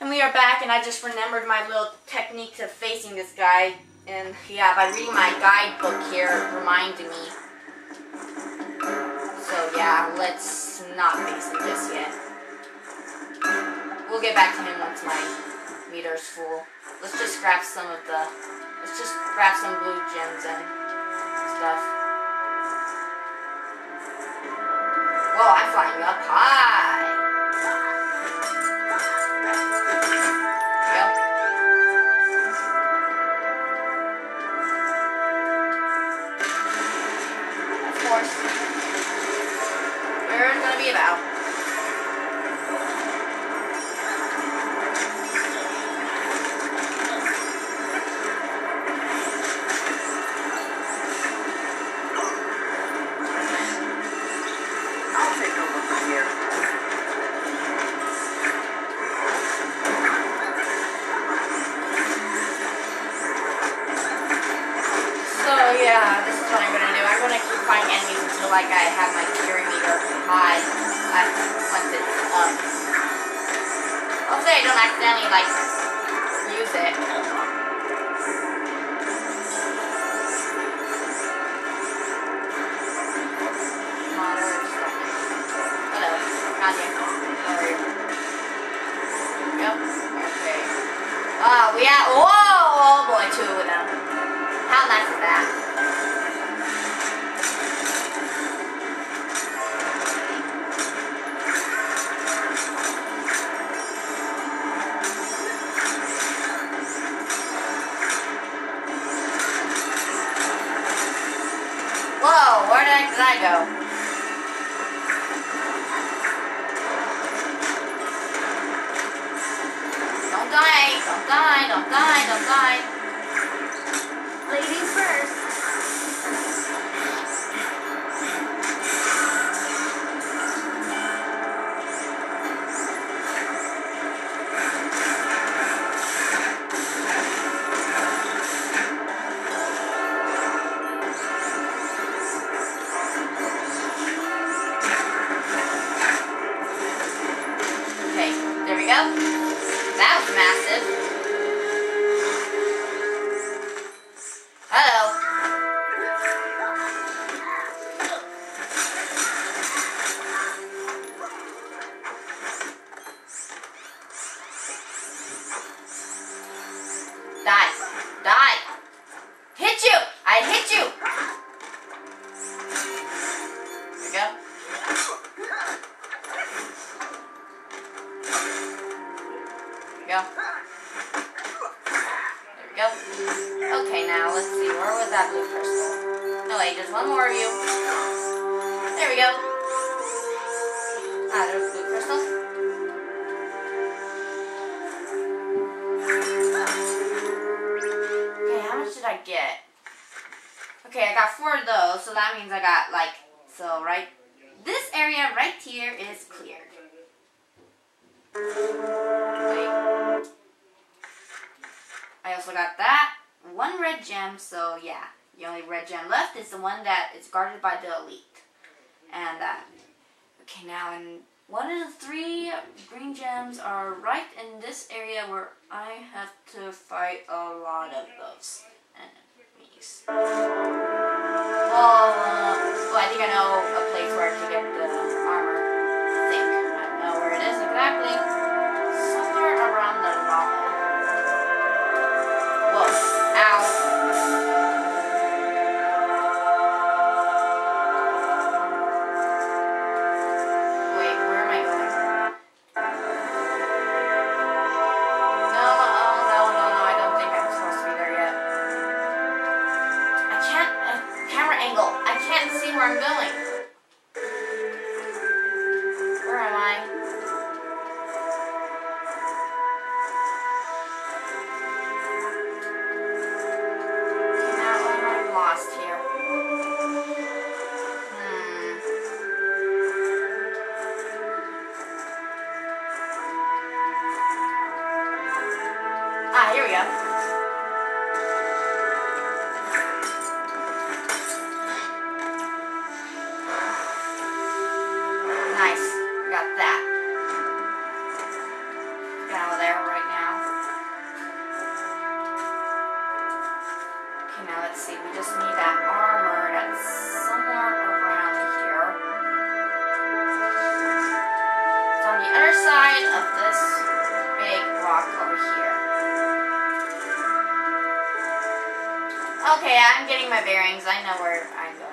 And we are back, and I just remembered my little technique of facing this guy. And yeah, by reading my guidebook here, it reminded me. So yeah, let's not face him just yet. We'll get back to him once my meter's full. Let's just grab some of the, let's just grab some blue gems and stuff. Whoa, I'm flying up high. Yeah, So yeah this is what I'm gonna do. I'm gonna keep finding enemies until like I have my meter. I, once it's up. Hopefully I don't accidentally like use it. Die, don't die, don't Okay, now let's see. Where was that blue crystal? No, wait, there's one more of you. There we go. Ah, there's blue crystal. Okay, how much did I get? Okay, I got four of those, so that means I got like, so right, this area right here is cleared. I also got that. One red gem, so yeah. The only red gem left is the one that is guarded by the elite. And, uh, okay, now, and one of the three green gems are right in this area where I have to fight a lot of those enemies. Well, uh, well, I think I know a place where I can get the armor. I think. I don't know where it is exactly. Ah, nice. Got that. Got there right now. Okay, now let's see. We just need that armor that's somewhere around here. It's on the other side of this big rock over here. Okay, I'm getting my bearings. I know where I'm going.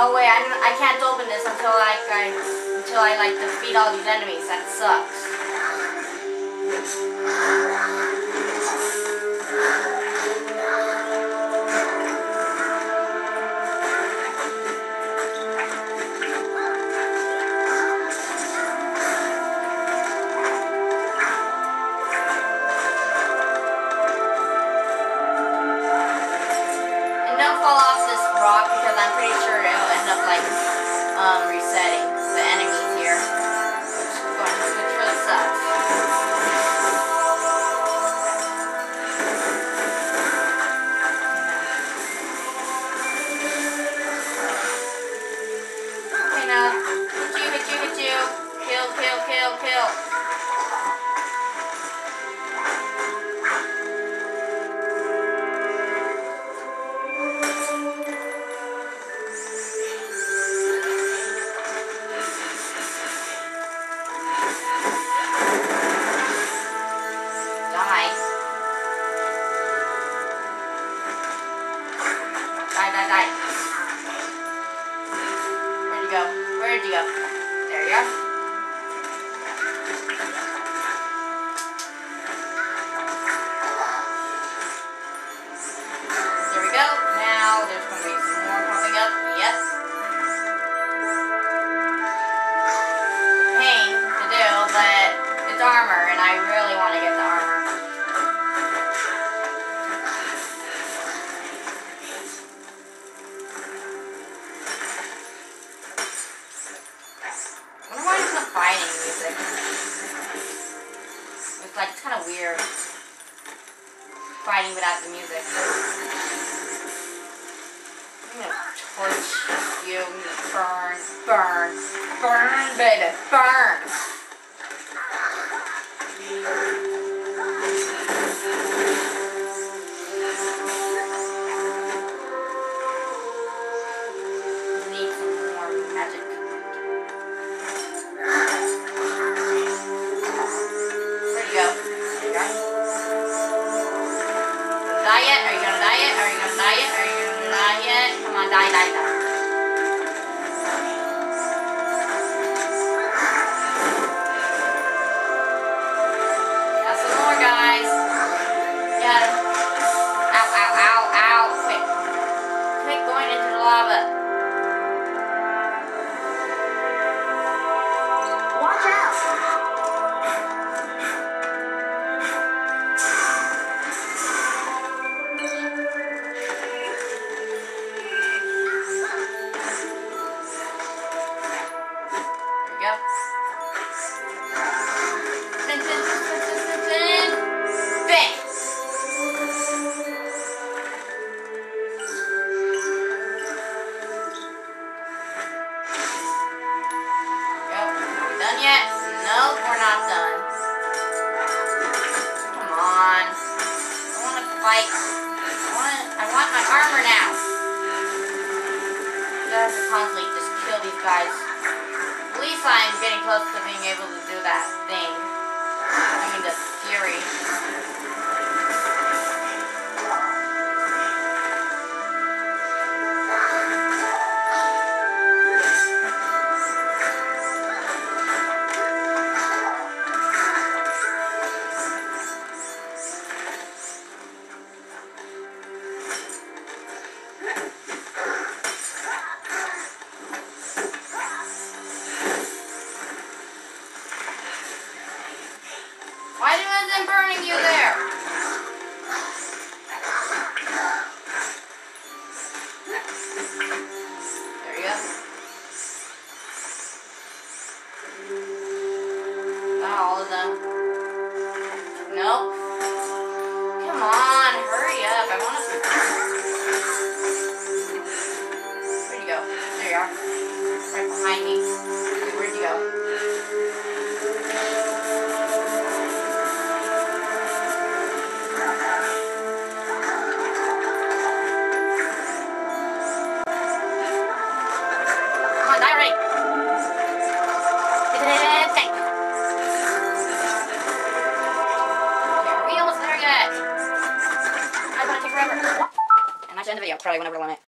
Oh wait, I, I can't open this until like I until I like defeat all these enemies. That sucks. Go? Where'd you go? There you are. I'm gonna torch you. I'm gonna burn, burn, burn, baby, burn. Got done yet? Nope, we're not done. Come on. I want to fight. I want I want my armor now. You have to constantly just kill these guys. At least I'm getting close to being able to do that thing. I mean the all of them.